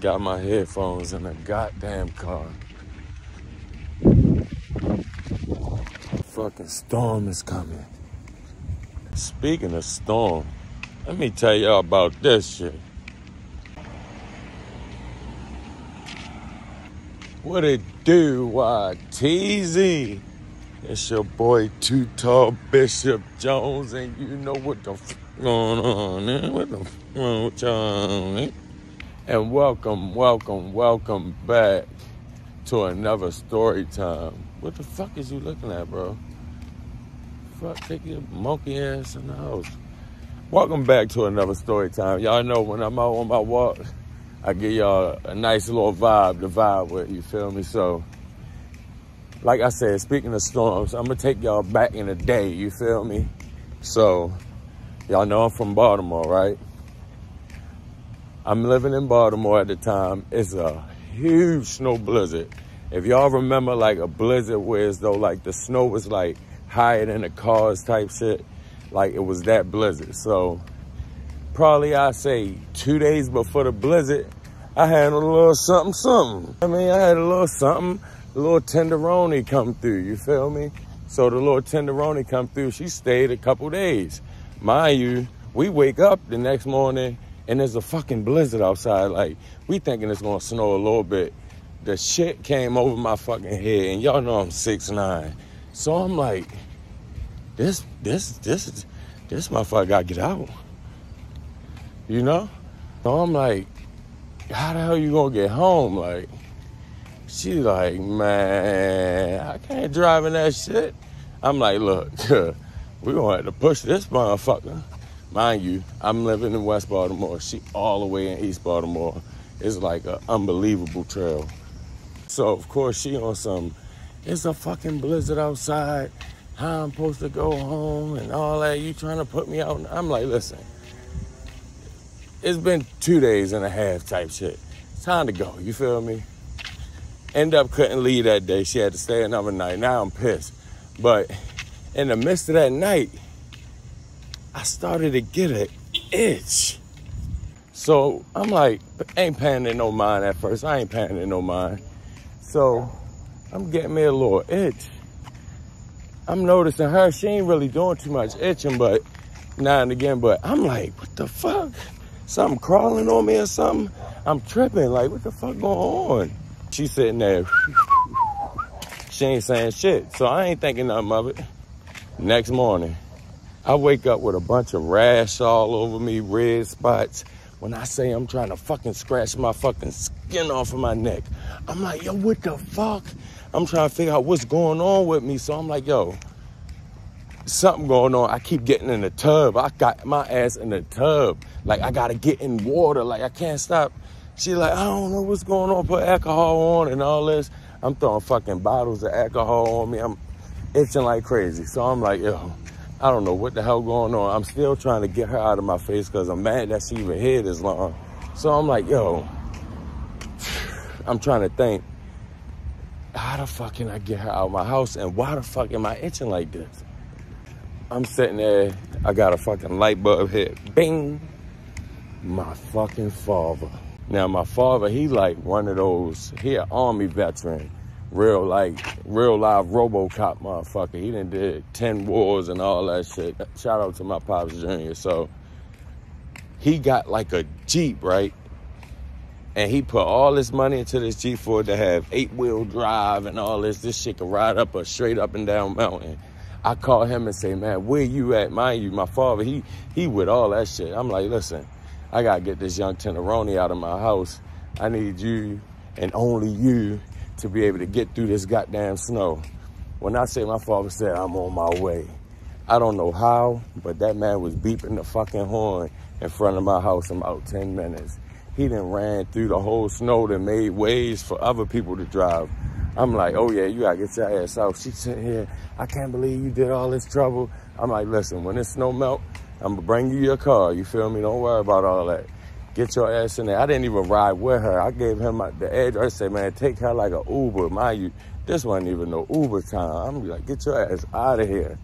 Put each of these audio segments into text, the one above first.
Got my headphones in the goddamn car. Fucking storm is coming. Speaking of storm, let me tell y'all about this shit. What it do, YTZ? It's your boy Too Tall Bishop Jones, and you know what the f going on, man? What the f with y'all, man? And welcome, welcome, welcome back to another story time. What the fuck is you looking at, bro? Fuck, take your monkey ass in the house. Welcome back to another story time. Y'all know when I'm out on my walk, I give y'all a nice little vibe to vibe with, you feel me? So, like I said, speaking of storms, I'm gonna take y'all back in the day, you feel me? So, y'all know I'm from Baltimore, right? I'm living in Baltimore at the time. It's a huge snow blizzard. If y'all remember like a blizzard where as though like the snow was like higher than the cars type shit, like it was that blizzard. So probably I say two days before the blizzard, I had a little something, something. I mean, I had a little something, a little tenderoni come through, you feel me? So the little tenderoni come through, she stayed a couple days. Mind you, we wake up the next morning and there's a fucking blizzard outside. Like, we thinking it's gonna snow a little bit. The shit came over my fucking head, and y'all know I'm six nine. So I'm like, this, this, this, this motherfucker gotta get out. You know? So I'm like, how the hell you gonna get home? Like, she like, man, I can't drive in that shit. I'm like, look, we gonna have to push this motherfucker. Mind you, I'm living in West Baltimore. She all the way in East Baltimore. It's like an unbelievable trail. So of course she on some, it's a fucking blizzard outside. How I'm supposed to go home and all that. You trying to put me out? I'm like, listen, it's been two days and a half type shit. It's time to go. You feel me? End up couldn't leave that day. She had to stay another night. Now I'm pissed. But in the midst of that night, I started to get an itch. So I'm like, ain't paying it no mind at first. I ain't paying it no mind. So I'm getting me a little itch. I'm noticing her, she ain't really doing too much itching, but now and again, but I'm like, what the fuck? Something crawling on me or something? I'm tripping, like, what the fuck going on? She sitting there, she ain't saying shit. So I ain't thinking nothing of it. Next morning, I wake up with a bunch of rash all over me, red spots. When I say I'm trying to fucking scratch my fucking skin off of my neck, I'm like, yo, what the fuck? I'm trying to figure out what's going on with me. So I'm like, yo, something going on. I keep getting in the tub. I got my ass in the tub. Like I gotta get in water. Like I can't stop. She like, I don't know what's going on. Put alcohol on and all this. I'm throwing fucking bottles of alcohol on me. I'm itching like crazy. So I'm like, yo, I don't know what the hell going on. I'm still trying to get her out of my face because I'm mad that she even here this long. So I'm like, yo, I'm trying to think, how the fuck can I get her out of my house and why the fuck am I itching like this? I'm sitting there, I got a fucking light bulb hit, bing, my fucking father. Now my father, he like one of those, he an army veteran real like real live RoboCop motherfucker. He done did ten wars and all that shit. Shout out to my pops Junior. So he got like a Jeep, right? And he put all this money into this Jeep for it to have eight wheel drive and all this. This shit can ride up a straight up and down mountain. I call him and say, man, where you at? Mind you, my father, he he with all that shit. I'm like, listen, I gotta get this young Tenderoni out of my house. I need you and only you to be able to get through this goddamn snow. When I say my father said I'm on my way, I don't know how, but that man was beeping the fucking horn in front of my house in about 10 minutes. He then ran through the whole snow that made ways for other people to drive. I'm like, oh yeah, you gotta get your ass out. She sitting here, I can't believe you did all this trouble. I'm like, listen, when this snow melt, I'm gonna bring you your car. You feel me? Don't worry about all that get your ass in there. I didn't even ride with her. I gave him the address. I said, man, take her like an Uber. Mind you, this wasn't even no Uber time. I'm like, get your ass out of here.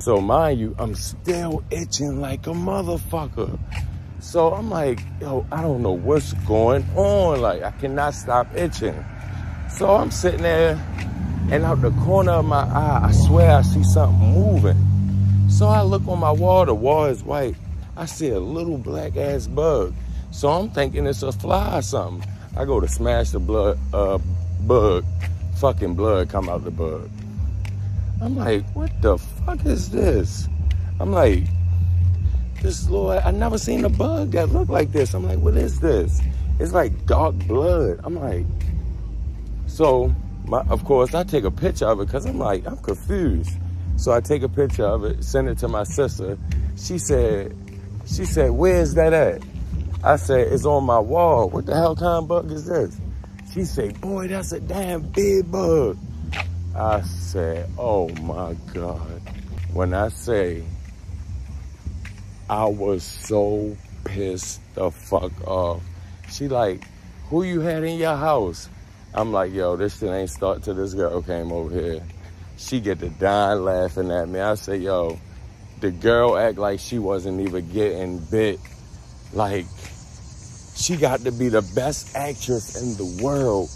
So mind you, I'm still itching like a motherfucker. So I'm like, yo, I don't know what's going on. Like, I cannot stop itching. So I'm sitting there, and out the corner of my eye, I swear I see something moving. So I look on my wall, the wall is white. I see a little black ass bug. So I'm thinking it's a fly or something. I go to smash the blood uh, bug, fucking blood come out the bug. I'm like, what the fuck is this? I'm like, this Lord, I never seen a bug that looked like this. I'm like, what is this? It's like dark blood. I'm like, so my, of course I take a picture of it because I'm like, I'm confused. So I take a picture of it, send it to my sister. She said, she said, where's that at? I said, it's on my wall. What the hell kind of bug is this? She said, boy, that's a damn big bug. I said, oh my God. When I say I was so pissed the fuck off. She like, who you had in your house? I'm like, yo, this shit ain't start till this girl came over here. She get the dying laughing at me. I say, yo, the girl act like she wasn't even getting bit. Like, she got to be the best actress in the world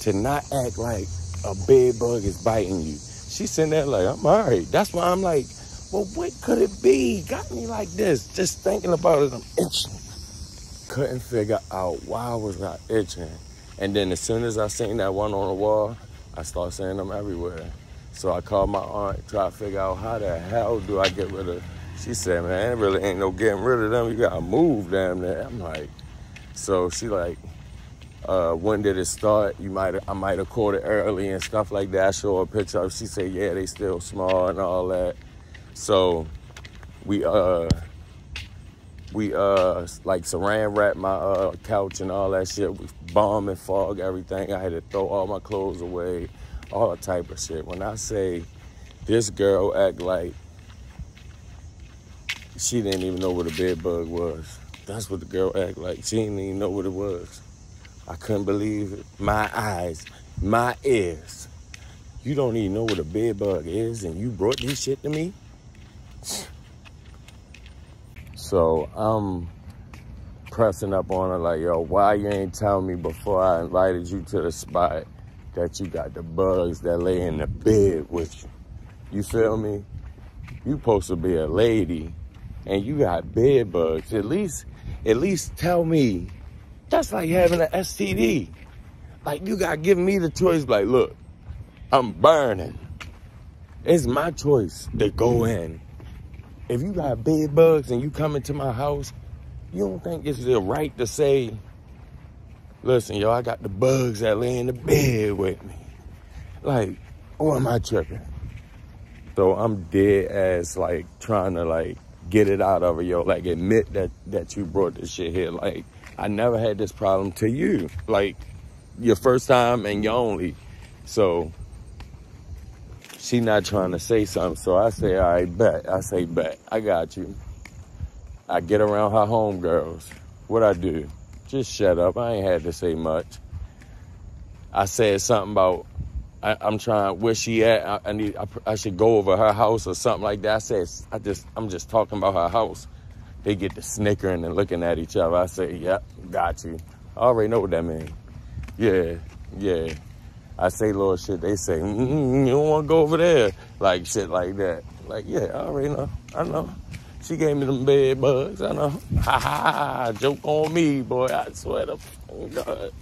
to not act like a bed bug is biting you. She sitting there like, I'm all right. That's why I'm like, well, what could it be? Got me like this. Just thinking about it, I'm itching. Couldn't figure out why I was I itching. And then as soon as I seen that one on the wall, I start seeing them everywhere. So I called my aunt, try to figure out how the hell do I get rid of. She said, man, it really ain't no getting rid of them. You gotta move them there. I'm like, so she like, uh, when did it start? You might I might have caught it early and stuff like that. I show her a picture of. She said, yeah, they still small and all that. So we uh we uh like saran wrap my uh couch and all that shit. We bomb and fog everything. I had to throw all my clothes away, all type of shit. When I say this girl act like she didn't even know what a bed bug was. That's what the girl act like. She didn't even know what it was. I couldn't believe it. My eyes, my ears. You don't even know what a bed bug is, and you brought this shit to me? So I'm pressing up on her like, yo, why you ain't tell me before I invited you to the spot that you got the bugs that lay in the bed with you? You feel me? You supposed to be a lady and you got bed bugs. At least, at least tell me. That's like having an STD. Like you got give me the choice. Like, look, I'm burning. It's my choice to go in if you got bed bugs and you come into my house, you don't think it's the right to say, listen, yo, I got the bugs that lay in the bed with me. Like, or am I tripping? So I'm dead ass like trying to like get it out of her, yo. Like admit that that you brought this shit here. Like I never had this problem to you. Like your first time and your only. So she not trying to say something. So I say, all right, bet. I say, bet. I got you. I get around her homegirls. What I do? Just shut up. I ain't had to say much. I said something about I, am trying where she at. I, I need. I, I, should go over her house or something like that. I said I just I'm just talking about her house. They get to snickering and looking at each other. I say, yep, got you. I already know what that means. Yeah, yeah. I say little shit, they say, mm, you don't want to go over there. Like shit like that. Like, yeah, I already know. I know. She gave me them bed bugs. I know. Ha ha ha. Joke on me, boy. I swear to God.